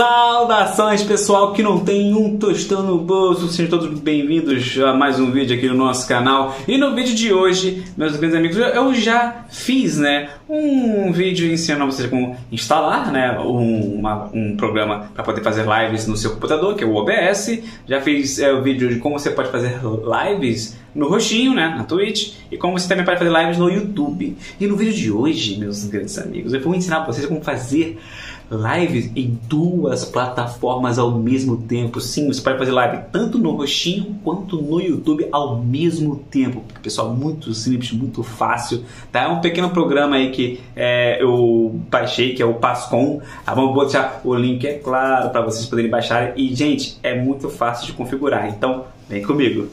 Saudações pessoal que não tem um tostão no bolso, sejam todos bem-vindos a mais um vídeo aqui no nosso canal. E no vídeo de hoje, meus grandes amigos, eu já fiz né, um vídeo ensinando vocês como instalar né, um, uma, um programa para poder fazer lives no seu computador, que é o OBS. Já fiz é, o vídeo de como você pode fazer lives no roxinho, né, na Twitch, e como você também pode fazer lives no YouTube. E no vídeo de hoje, meus grandes amigos, eu vou ensinar vocês como fazer lives em duas plataformas ao mesmo tempo. Sim, você pode fazer live tanto no roxinho quanto no YouTube ao mesmo tempo. Pessoal, muito simples, muito fácil. Tá? É um pequeno programa aí que é, eu baixei, que é o Pascom. Tá? Vou deixar o link, é claro, para vocês poderem baixar. E, gente, é muito fácil de configurar. Então, vem comigo.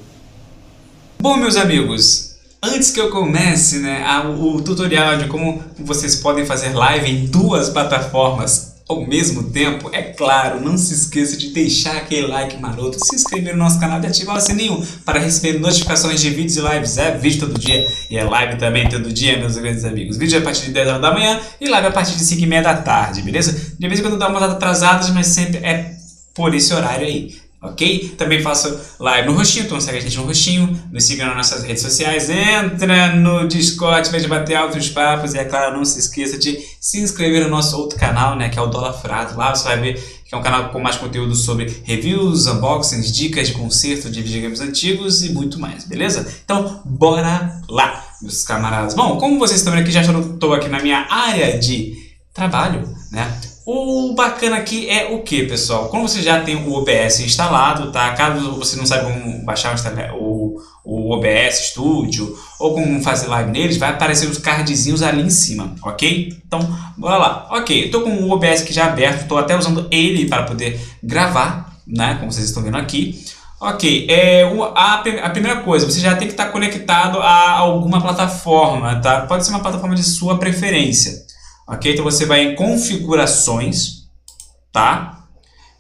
Bom, meus amigos, antes que eu comece né, o tutorial de como vocês podem fazer live em duas plataformas ao mesmo tempo, é claro, não se esqueça de deixar aquele like maroto, se inscrever no nosso canal e ativar o sininho para receber notificações de vídeos e lives. É vídeo todo dia e é live também todo dia, meus grandes amigos. Vídeo a partir de 10 horas da manhã e live a partir de 5 e meia da tarde, beleza? De vez em quando dá uma data atrasadas, mas sempre é por esse horário aí ok? Também faço live no Roxinho, então segue a gente no Roxinho, nos siga nas nossas redes sociais, entra no Discord, vai debater altos papos e é claro, não se esqueça de se inscrever no nosso outro canal, né, que é o Dólar Furado, lá você vai ver que é um canal com mais conteúdo sobre reviews, unboxings, dicas de conserto de videogames antigos e muito mais, beleza? Então, bora lá, meus camaradas. Bom, como vocês estão vendo aqui, já estou aqui na minha área de trabalho, né? O bacana aqui é o que, pessoal? Quando você já tem o OBS instalado, tá? Caso você não saiba como baixar o, o OBS Studio ou como fazer live neles, vai aparecer os cardzinhos ali em cima, ok? Então, bora lá. Ok, tô com o OBS aqui já aberto, estou até usando ele para poder gravar, né? Como vocês estão vendo aqui. Ok, é, a, a primeira coisa, você já tem que estar conectado a alguma plataforma, tá? Pode ser uma plataforma de sua preferência. Ok? Então você vai em configurações, tá?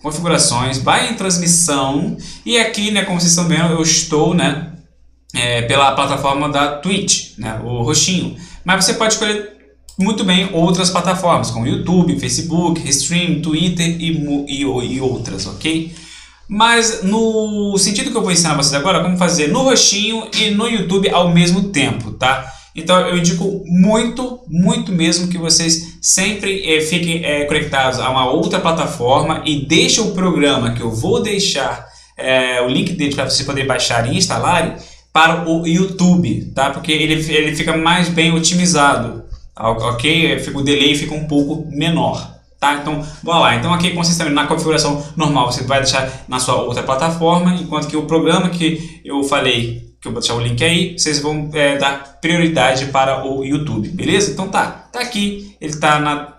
Configurações, vai em transmissão e aqui, né, como vocês estão vendo, eu estou, né, é, pela plataforma da Twitch, né, o roxinho. Mas você pode escolher muito bem outras plataformas, como YouTube, Facebook, Restream, Twitter e, e, e outras, ok? Mas no sentido que eu vou ensinar vocês agora, como fazer no roxinho e no YouTube ao mesmo tempo, tá? Então eu indico muito, muito mesmo que vocês sempre é, fiquem é, conectados a uma outra plataforma e deixem o programa que eu vou deixar é, o link dele para vocês poderem baixar e instalarem para o YouTube, tá? Porque ele, ele fica mais bem otimizado, ok? O delay fica um pouco menor. Tá? Então, bora lá. Então, aqui, como vocês estão na configuração normal, você vai deixar na sua outra plataforma, enquanto que o programa que eu falei que eu vou deixar o link aí, vocês vão é, dar prioridade para o YouTube, beleza? Então tá, tá aqui, ele tá na,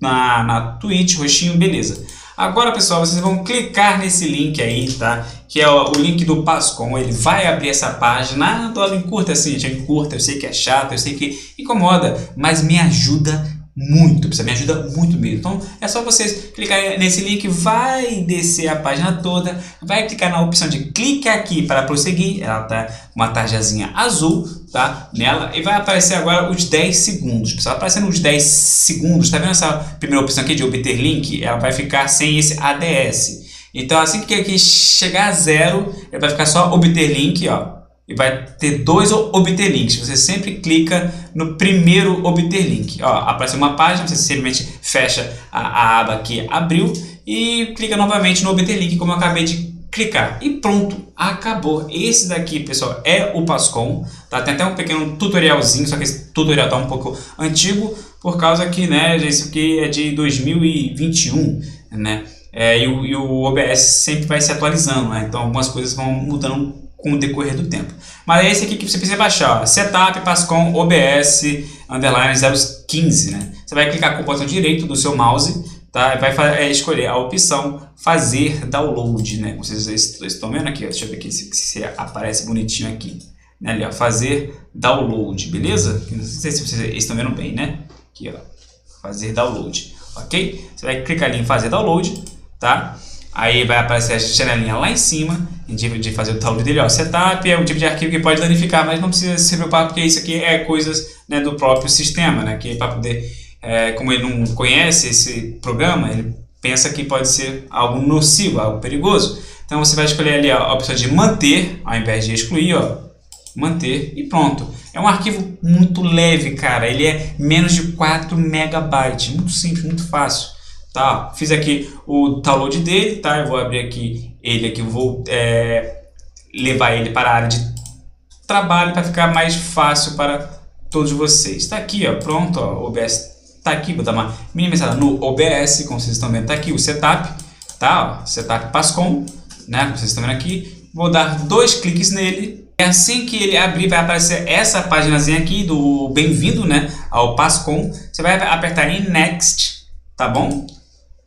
na, na Twitch, roxinho, beleza. Agora, pessoal, vocês vão clicar nesse link aí, tá? Que é o, o link do Pascom, ele vai abrir essa página. Ah, Dolin, curta assim, gente, curta, eu sei que é chato, eu sei que incomoda, mas me ajuda muito, precisa me ajuda muito mesmo. Então é só vocês clicar nesse link, vai descer a página toda, vai clicar na opção de clique aqui para prosseguir, ela tá uma tarjazinha azul, tá? Nela e vai aparecer agora os 10 segundos. Pessoal, aparecendo os 10 segundos, tá vendo essa primeira opção aqui de obter link? Ela vai ficar sem esse ADS. Então assim que aqui chegar a zero, ele vai ficar só obter link, ó e vai ter dois obter links. Você sempre clica no primeiro obter link. Ó, aparece uma página, você simplesmente fecha a, a aba que abriu e clica novamente no obter link, como eu acabei de clicar. E pronto, acabou. Esse daqui, pessoal, é o Pascom. Tá? Tem até um pequeno tutorialzinho, só que esse tutorial está um pouco antigo, por causa que né, isso aqui é de 2021, né? É, e, o, e o OBS sempre vai se atualizando, né? então algumas coisas vão mudando com o decorrer do tempo. Mas é esse aqui que você precisa baixar, ó, Setup Pascom OBS underline 015, né? Você vai clicar com o botão direito do seu mouse, tá? Vai é, escolher a opção fazer download, né? Vocês estão vendo aqui, ó, deixa eu ver aqui se, se aparece bonitinho aqui, né? Ali, ó, fazer download, beleza? Não sei se vocês estão vendo bem, né? Aqui, ó, fazer download, ok? Você vai clicar ali em fazer download, tá? Aí vai aparecer a janelinha lá em cima de, de fazer o download dele. Ó, setup é um tipo de arquivo que pode danificar, mas não precisa se preocupar porque isso aqui é coisas né, do próprio sistema, né? Que para poder, é, como ele não conhece esse programa, ele pensa que pode ser algo nocivo, algo perigoso. Então você vai escolher ali a opção de manter, ao invés de excluir, ó, manter e pronto. É um arquivo muito leve, cara. Ele é menos de 4 megabytes, muito simples, muito fácil. Tá, fiz aqui o download dele, tá? Eu vou abrir aqui ele aqui, vou é, levar ele para a área de trabalho para ficar mais fácil para todos vocês. Está aqui, ó, pronto, ó, OBS está aqui, vou dar uma minimizada no OBS, como vocês estão vendo, está aqui o setup, tá? Ó, setup Pascom, né? Como vocês estão vendo aqui. Vou dar dois cliques nele. É assim que ele abrir, vai aparecer essa páginazinha aqui do bem-vindo, né? Ao Pascom. Você vai apertar em Next, tá bom?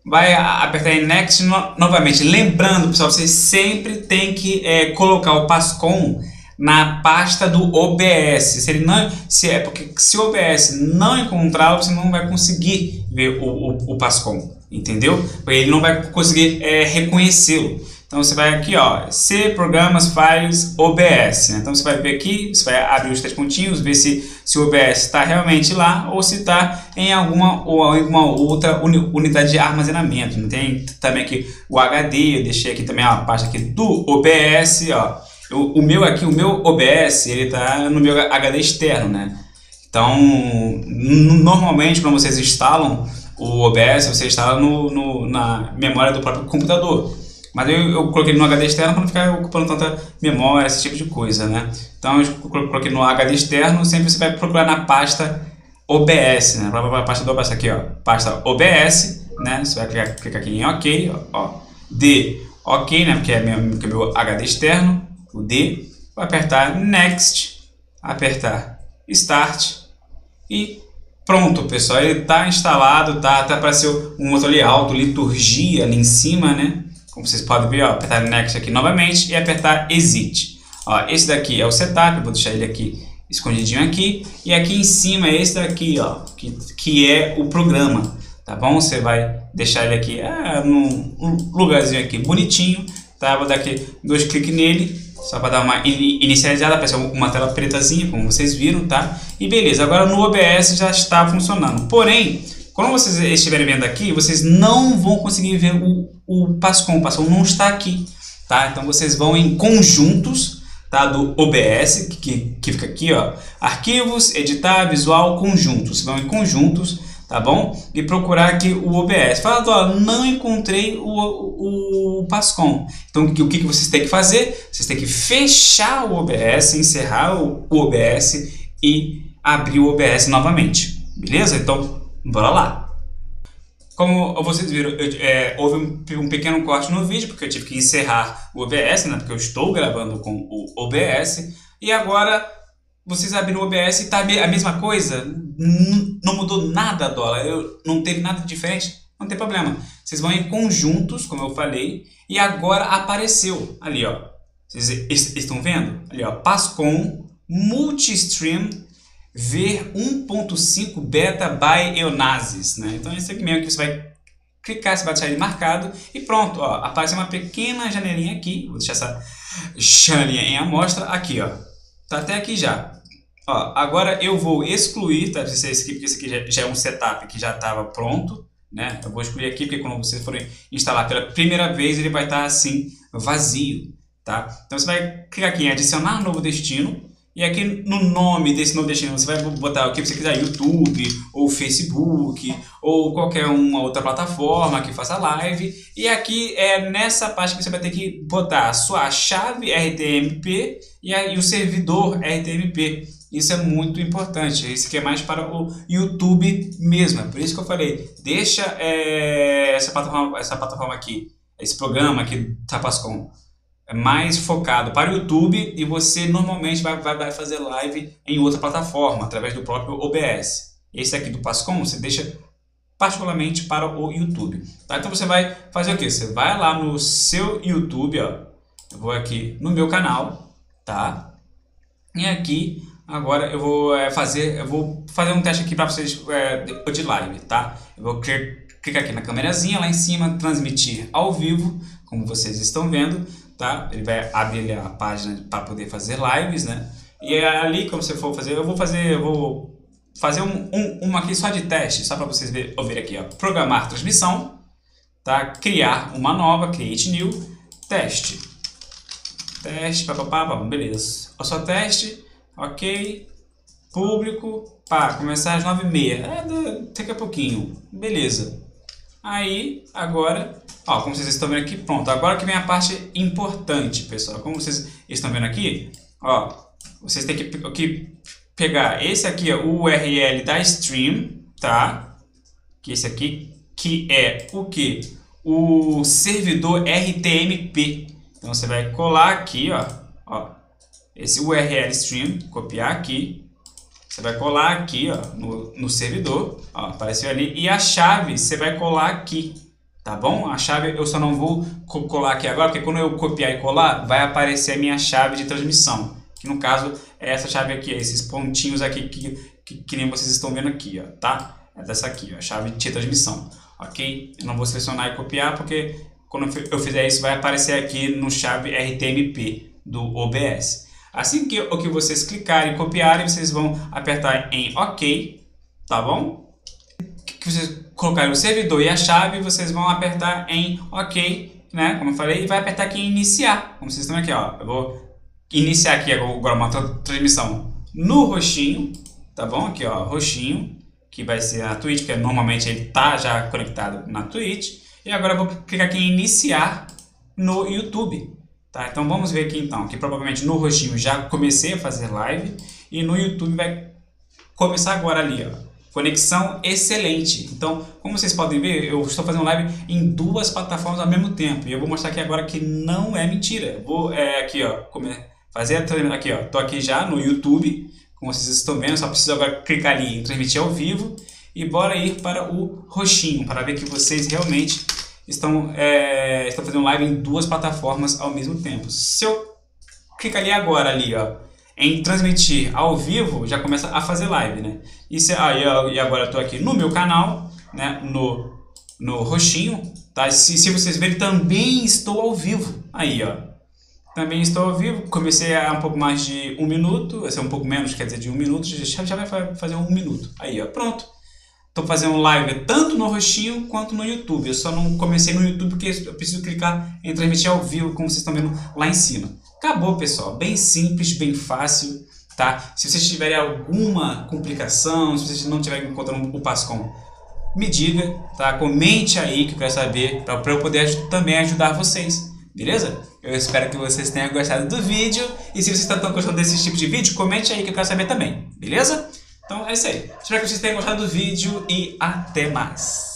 Vai apertar em Next no, novamente. Lembrando, pessoal, você sempre tem que é, colocar o Pascom na pasta do OBS. Se ele não, se é porque se o OBS não encontrar, você não vai conseguir ver o, o, o Pascom, entendeu? Porque ele não vai conseguir é, reconhecê-lo. Então você vai aqui, ó, C, programas, files, OBS. Né? Então você vai ver aqui, você vai abrir os três pontinhos, ver se, se o OBS está realmente lá ou se está em alguma ou alguma outra unidade de armazenamento. Não tem também aqui o HD, eu deixei aqui também a pasta aqui do OBS, ó. O, o meu aqui, o meu OBS, ele está no meu HD externo, né? Então, normalmente quando vocês instalam o OBS, você instala no, no na memória do próprio computador. Mas eu, eu coloquei no HD externo para não ficar ocupando tanta memória, esse tipo de coisa, né? Então eu coloquei no HD externo, sempre você vai procurar na pasta OBS, né? A pasta do OBS aqui, ó. Pasta OBS, né? Você vai clicar, clicar aqui em OK, ó. D, OK, né? Porque é meu, que é meu HD externo, o D. Vou apertar Next, apertar Start e pronto, pessoal. Ele está instalado, tá? Até apareceu um outro ali alto, liturgia ali em cima, né? Como vocês podem ver, ó, apertar Next aqui novamente e apertar Exit. Ó, esse daqui é o setup, vou deixar ele aqui escondidinho aqui. E aqui em cima é esse daqui, ó, que, que é o programa, tá bom? Você vai deixar ele aqui ah, num lugarzinho aqui bonitinho, tá? Vou dar aqui dois cliques nele, só para dar uma inicializada, aparece uma tela pretazinha, como vocês viram, tá? E beleza, agora no OBS já está funcionando. Porém, quando vocês estiverem vendo aqui, vocês não vão conseguir ver o, o Pascom. O Pascom não está aqui, tá? Então vocês vão em conjuntos, tá? Do OBS, que, que fica aqui, ó. Arquivos, editar, visual, conjuntos. Vão em conjuntos, tá bom? E procurar aqui o OBS. Fala, ó, não encontrei o, o, o Pascom. Então o que, o que vocês têm que fazer? Vocês têm que fechar o OBS, encerrar o, o OBS e abrir o OBS novamente. Beleza? Então Bora lá! Como vocês viram, eu, é, houve um, um, pequeno corte no vídeo, porque eu tive que encerrar o OBS, né? Porque eu estou gravando com o OBS. E agora, vocês abriram o OBS e está a mesma coisa? Não mudou nada, dólar. Eu, não teve nada diferente? Não tem problema. Vocês vão em conjuntos, como eu falei, e agora apareceu ali, ó. Vocês estão vendo? Ali, ó. Pascom Multistream ver 1.5 beta by Eonazis, né? Então esse aqui mesmo que você vai clicar, você vai deixar ele marcado e pronto, ó, aparece uma pequena janelinha aqui, vou deixar essa janelinha em amostra aqui, ó, tá até aqui já. Ó, agora eu vou excluir, tá? Esse aqui, porque esse aqui já, já é um setup que já estava pronto, né? Eu vou excluir aqui porque quando você for instalar pela primeira vez ele vai estar tá, assim vazio, tá? Então você vai clicar aqui em adicionar novo destino e aqui no nome desse novo destino você vai botar o que você quiser, YouTube, ou Facebook, ou qualquer uma outra plataforma que faça live. E aqui é nessa parte que você vai ter que botar a sua chave RTMP e, aí o servidor RTMP. Isso é muito importante. Isso aqui é mais para o YouTube mesmo. É por isso que eu falei, deixa é, essa, plataforma, essa plataforma aqui, esse programa aqui, Tapascom mais focado para o YouTube e você normalmente vai, vai, vai, fazer live em outra plataforma, através do próprio OBS. Esse aqui do Pascom você deixa particularmente para o YouTube. Tá? Então você vai fazer o que? Você vai lá no seu YouTube, ó. eu vou aqui no meu canal, tá? E aqui agora eu vou é, fazer, eu vou fazer um teste aqui para vocês é, de live, tá? Eu vou clicar aqui na câmerazinha lá em cima, transmitir ao vivo, como vocês estão vendo tá? Ele vai abrir a página para poder fazer lives, né? E é ali, como você for fazer, eu vou fazer, eu vou fazer um, um, uma aqui só de teste, só para vocês ver, ouvir aqui, ó. Programar transmissão, tá? Criar uma nova, create new, teste. Teste, papapá, beleza. Só teste, ok, público, pá, começar às 9h30, é, daqui a pouquinho, beleza. Aí, agora, ó, como vocês estão vendo aqui, pronto, agora que vem a parte importante, pessoal, como vocês estão vendo aqui, ó, vocês têm que, que pegar esse aqui, ó, o URL da stream, tá? Que esse aqui, que é o que? O servidor RTMP. Então você vai colar aqui, ó, ó, esse URL stream, copiar aqui, você vai colar aqui, ó, no, no servidor, ó, apareceu ali, e a chave você vai colar aqui, tá bom? A chave eu só não vou colar aqui agora, porque quando eu copiar e colar, vai aparecer a minha chave de transmissão, que no caso é essa chave aqui, esses pontinhos aqui que, que, que nem vocês estão vendo aqui, ó, tá? É dessa aqui, ó, a chave de transmissão, ok? Eu não vou selecionar e copiar, porque quando eu fizer isso vai aparecer aqui no chave RTMP do OBS. Assim que, o que vocês clicarem e copiarem, vocês vão apertar em OK, tá bom? Que vocês colocarem o servidor e a chave, vocês vão apertar em OK, né? Como eu falei, e vai apertar aqui em iniciar. Como vocês estão aqui, ó. Eu vou iniciar aqui agora uma transmissão no roxinho, tá bom? Aqui, ó, roxinho, que vai ser a Twitch, porque normalmente ele tá já conectado na Twitch. E agora eu vou clicar aqui em iniciar no YouTube. Tá? Então vamos ver aqui então, que provavelmente no roxinho já comecei a fazer live e no YouTube vai começar agora ali, ó. Conexão excelente. Então, como vocês podem ver, eu estou fazendo live em duas plataformas ao mesmo tempo. E eu vou mostrar aqui agora que não é mentira. Vou é, aqui, ó, fazer a aqui, ó. Tô aqui já no YouTube, como vocês estão vendo, só preciso agora clicar ali em transmitir ao vivo e bora ir para o roxinho para ver que vocês realmente estão, é, estão fazendo live em duas plataformas ao mesmo tempo. Se eu clicar ali agora, ali, ó, em transmitir ao vivo, já começa a fazer live, né? E, se, ah, e agora eu estou aqui no meu canal, né, no, no roxinho, tá? Se, se vocês verem, também estou ao vivo. Aí, ó. Também estou ao vivo. Comecei há um pouco mais de um minuto, vai ser um pouco menos, quer dizer, de um minuto, já, já vai fazer um minuto. Aí, ó, pronto. Estou fazendo live tanto no Roxinho quanto no YouTube. Eu só não comecei no YouTube porque eu preciso clicar em transmitir ao vivo, como vocês estão vendo lá em cima. Acabou, pessoal. Bem simples, bem fácil, tá? Se vocês tiverem alguma complicação, se vocês não estiverem encontrando o Pascom, me diga, tá? Comente aí que eu quero saber para eu poder também ajudar vocês, beleza? Eu espero que vocês tenham gostado do vídeo e se vocês estão gostando desse tipo de vídeo, comente aí que eu quero saber também, beleza? Então é isso aí. Espero que vocês tenham gostado do vídeo e até mais.